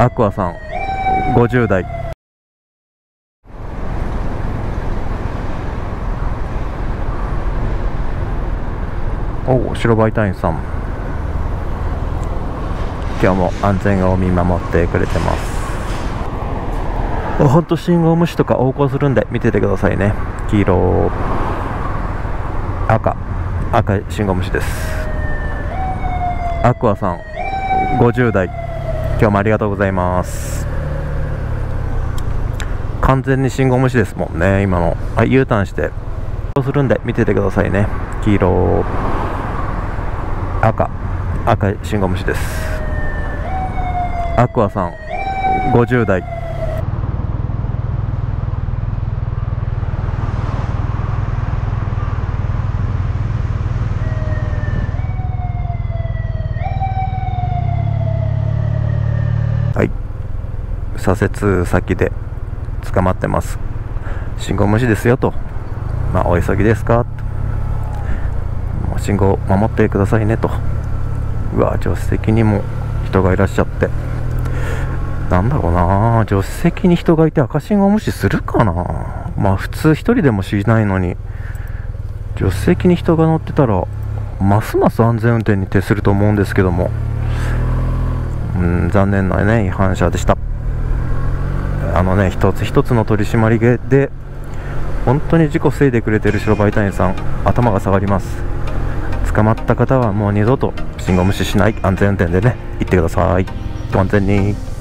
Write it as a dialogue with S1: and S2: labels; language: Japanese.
S1: アクアさん50代おお白バイ隊員さん。今日も安全を見守ってくれてます。ほんと信号無視とか横行するんで見ててくださいね。黄色赤。赤い信号無視です。アクアさん50代今日もありがとうございます。完全に信号無視ですもんね今の。はい U ターンして。そうするんで見ててくださいね。黄色。赤。赤信号無視です。アクアさん50代。左折先で捕まってます信号無視ですよとまあお急ぎですかと信号守ってくださいねとうわ助手席にも人がいらっしゃってなんだろうな助手席に人がいて赤信号無視するかなまあ普通1人でもしないのに助手席に人が乗ってたらますます安全運転に徹すると思うんですけどもうん残念なね違反者でしたあのね一つ一つの取り締まりで本当に事故防いでくれてる白バイ隊員さん頭が下がります。捕まった方はもう二度と信号無視しない安全運転でね行ってください。安全に。